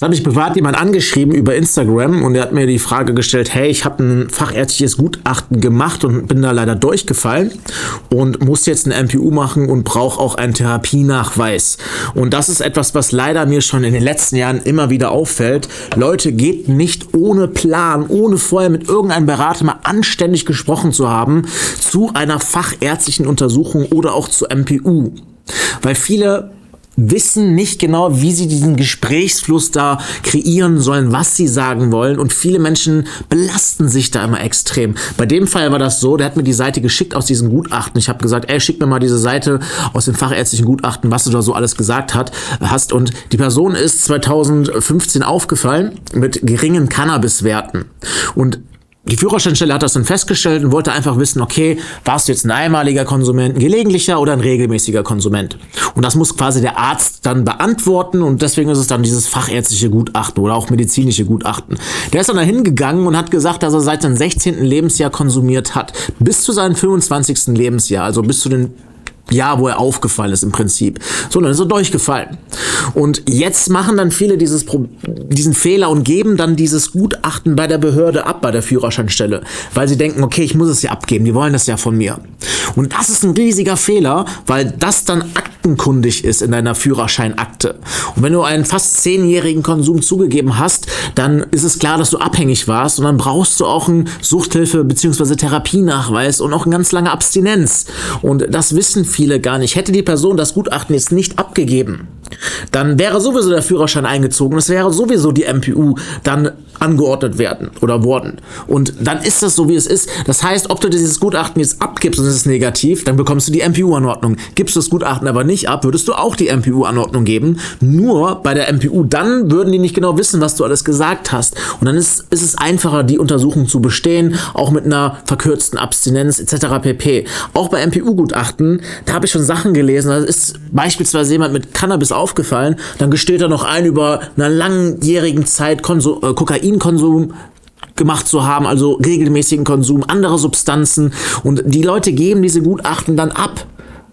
Da hat mich privat jemand angeschrieben über Instagram und er hat mir die Frage gestellt, hey, ich habe ein fachärztliches Gutachten gemacht und bin da leider durchgefallen und muss jetzt eine MPU machen und brauche auch einen Therapienachweis. Und das ist etwas, was leider mir schon in den letzten Jahren immer wieder auffällt. Leute, geht nicht ohne Plan, ohne vorher mit irgendeinem Berater mal anständig gesprochen zu haben, zu einer fachärztlichen Untersuchung oder auch zur MPU. Weil viele wissen nicht genau, wie sie diesen Gesprächsfluss da kreieren sollen, was sie sagen wollen. Und viele Menschen belasten sich da immer extrem. Bei dem Fall war das so, der hat mir die Seite geschickt aus diesem Gutachten. Ich habe gesagt, ey, schick mir mal diese Seite aus dem fachärztlichen Gutachten, was du da so alles gesagt hat, hast. Und die Person ist 2015 aufgefallen mit geringen Cannabiswerten. Und die Führerscheinstelle hat das dann festgestellt und wollte einfach wissen, okay, warst du jetzt ein einmaliger Konsument, ein gelegentlicher oder ein regelmäßiger Konsument? Und das muss quasi der Arzt dann beantworten und deswegen ist es dann dieses fachärztliche Gutachten oder auch medizinische Gutachten. Der ist dann da hingegangen und hat gesagt, dass er seit seinem 16. Lebensjahr konsumiert hat. Bis zu seinem 25. Lebensjahr, also bis zu den Jahr, wo er aufgefallen ist im Prinzip. So, dann ist er durchgefallen. Und jetzt machen dann viele dieses, diesen Fehler und geben dann dieses Gutachten bei der Behörde ab, bei der Führerscheinstelle, weil sie denken, okay, ich muss es ja abgeben, die wollen das ja von mir. Und das ist ein riesiger Fehler, weil das dann aktenkundig ist in deiner Führerscheinakte. Und wenn du einen fast zehnjährigen Konsum zugegeben hast, dann ist es klar, dass du abhängig warst und dann brauchst du auch einen Suchthilfe- bzw. Therapienachweis und auch eine ganz lange Abstinenz. Und das wissen viele gar nicht. Hätte die Person das Gutachten jetzt nicht abgegeben, dann wäre sowieso der Führerschein eingezogen, es wäre sowieso die MPU dann angeordnet werden oder worden. Und dann ist das so, wie es ist. Das heißt, ob du dieses Gutachten jetzt abgibst und es ist negativ, dann bekommst du die MPU-Anordnung. Gibst du das Gutachten aber nicht ab, würdest du auch die MPU-Anordnung geben. Nur bei der MPU, dann würden die nicht genau wissen, was du alles gesagt hast. Und dann ist, ist es einfacher, die Untersuchung zu bestehen, auch mit einer verkürzten Abstinenz etc. pp. Auch bei MPU-Gutachten, da habe ich schon Sachen gelesen. Da ist beispielsweise jemand mit Cannabis aufgefallen, dann gesteht er noch ein über einer langjährigen Zeit Konsum, äh, Kokainkonsum gemacht zu haben, also regelmäßigen Konsum anderer Substanzen. Und die Leute geben diese Gutachten dann ab.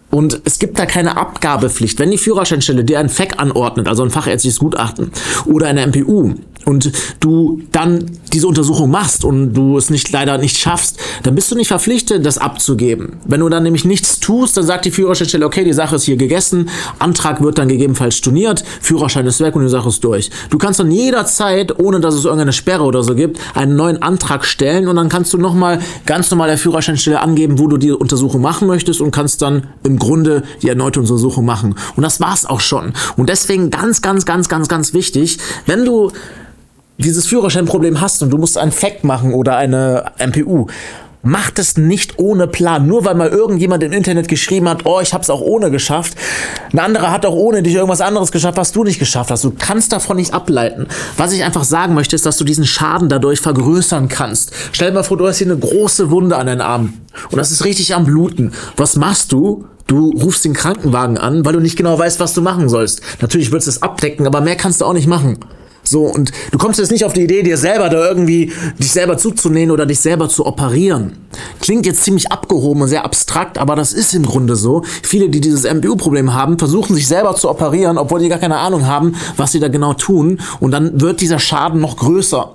Und es gibt da keine Abgabepflicht. Wenn die Führerscheinstelle dir ein FEC anordnet, also ein fachärztliches Gutachten oder eine MPU, und du dann diese Untersuchung machst und du es nicht leider nicht schaffst, dann bist du nicht verpflichtet, das abzugeben. Wenn du dann nämlich nichts tust, dann sagt die Führerscheinstelle, okay, die Sache ist hier gegessen, Antrag wird dann gegebenenfalls storniert, Führerschein ist weg und die Sache ist durch. Du kannst dann jederzeit, ohne dass es irgendeine Sperre oder so gibt, einen neuen Antrag stellen und dann kannst du nochmal ganz normal der Führerscheinstelle angeben, wo du die Untersuchung machen möchtest und kannst dann im Grunde die erneute Untersuchung machen. Und das war's auch schon. Und deswegen ganz, ganz, ganz, ganz, ganz wichtig, wenn du dieses Führerscheinproblem hast und du musst einen Fact machen oder eine MPU, mach das nicht ohne Plan. Nur weil mal irgendjemand im Internet geschrieben hat, oh, ich hab's auch ohne geschafft. Ein anderer hat auch ohne dich irgendwas anderes geschafft, was du nicht geschafft hast. Du kannst davon nicht ableiten. Was ich einfach sagen möchte, ist, dass du diesen Schaden dadurch vergrößern kannst. Stell dir mal vor, du hast hier eine große Wunde an deinen Arm und das ist richtig am Bluten. Was machst du? Du rufst den Krankenwagen an, weil du nicht genau weißt, was du machen sollst. Natürlich willst du es abdecken, aber mehr kannst du auch nicht machen. So, und du kommst jetzt nicht auf die Idee, dir selber da irgendwie dich selber zuzunähen oder dich selber zu operieren. Klingt jetzt ziemlich abgehoben und sehr abstrakt, aber das ist im Grunde so. Viele, die dieses MBU-Problem haben, versuchen sich selber zu operieren, obwohl die gar keine Ahnung haben, was sie da genau tun. Und dann wird dieser Schaden noch größer.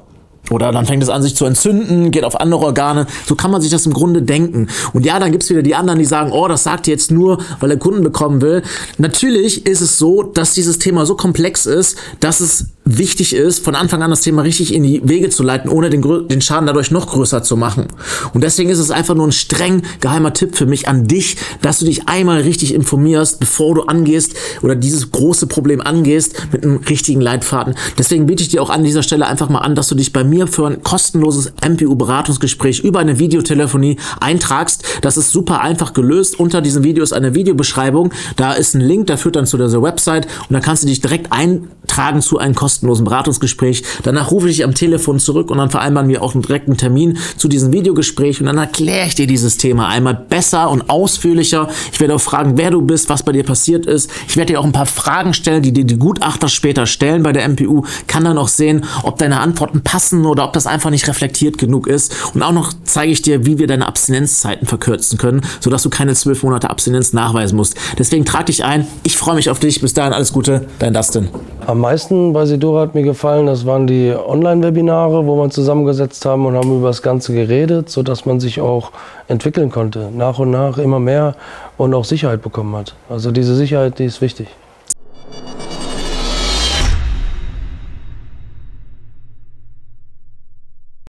Oder dann fängt es an, sich zu entzünden, geht auf andere Organe. So kann man sich das im Grunde denken. Und ja, dann gibt's wieder die anderen, die sagen, oh, das sagt jetzt nur, weil er Kunden bekommen will. Natürlich ist es so, dass dieses Thema so komplex ist, dass es wichtig ist, von Anfang an das Thema richtig in die Wege zu leiten, ohne den, den Schaden dadurch noch größer zu machen. Und deswegen ist es einfach nur ein streng geheimer Tipp für mich an dich, dass du dich einmal richtig informierst, bevor du angehst oder dieses große Problem angehst mit einem richtigen Leitfaden. Deswegen biete ich dir auch an dieser Stelle einfach mal an, dass du dich bei mir für ein kostenloses MPU-Beratungsgespräch über eine Videotelefonie eintragst. Das ist super einfach gelöst. Unter diesem Video ist eine Videobeschreibung. Da ist ein Link, der führt dann zu dieser Website und da kannst du dich direkt eintragen zu einem kostenlosen Beratungsgespräch. Danach rufe ich am Telefon zurück und dann vereinbaren wir auch einen direkten Termin zu diesem Videogespräch und dann erkläre ich dir dieses Thema einmal besser und ausführlicher. Ich werde auch fragen, wer du bist, was bei dir passiert ist. Ich werde dir auch ein paar Fragen stellen, die dir die Gutachter später stellen bei der MPU. Kann dann auch sehen, ob deine Antworten passen oder ob das einfach nicht reflektiert genug ist. Und auch noch zeige ich dir, wie wir deine Abstinenzzeiten verkürzen können, sodass du keine zwölf Monate Abstinenz nachweisen musst. Deswegen trag dich ein. Ich freue mich auf dich. Bis dahin alles Gute. Dein Dustin. Am meisten, weil sie Fedora hat mir gefallen, das waren die Online-Webinare, wo wir zusammengesetzt haben und haben über das Ganze geredet, sodass man sich auch entwickeln konnte, nach und nach immer mehr und auch Sicherheit bekommen hat. Also diese Sicherheit, die ist wichtig.